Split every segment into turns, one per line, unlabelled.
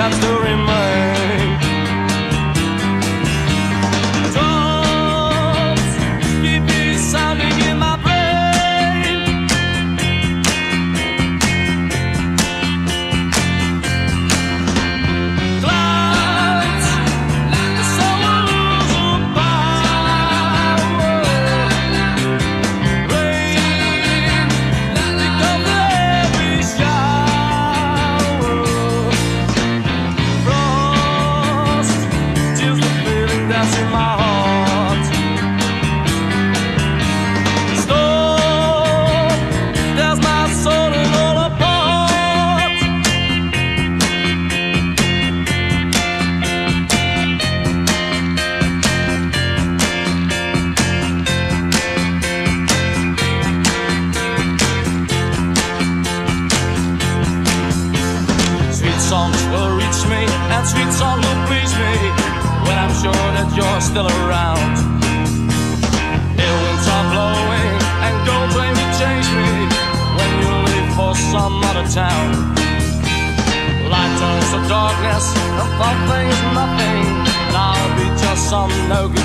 that's the remark. Songs will reach me, and sweet songs will please me when I'm sure that you're still around. Ill winds are blowing, and gold rain will change me when you leave for some other town. Light turns to darkness, and something is nothing, and I'll be just some no good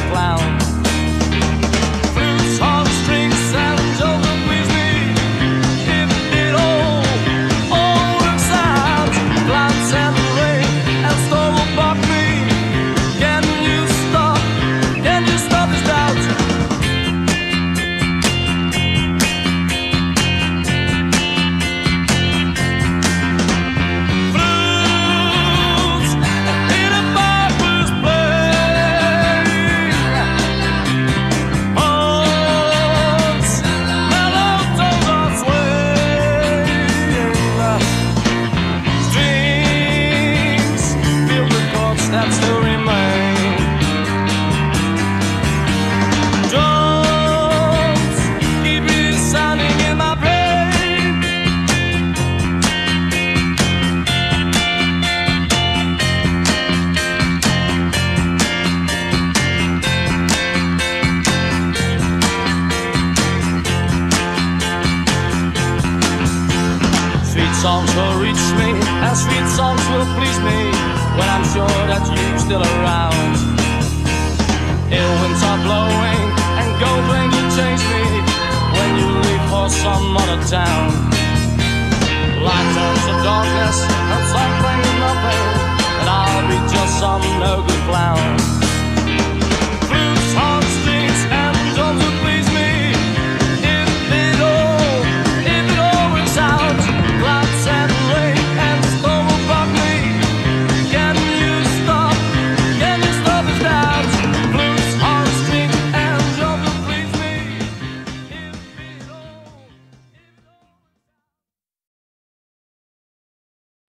songs will reach me, and sweet songs will please me when I'm sure that you're still around. Ill winds are blowing, and gold rain will change me when you leave for some other town. Light turns to darkness,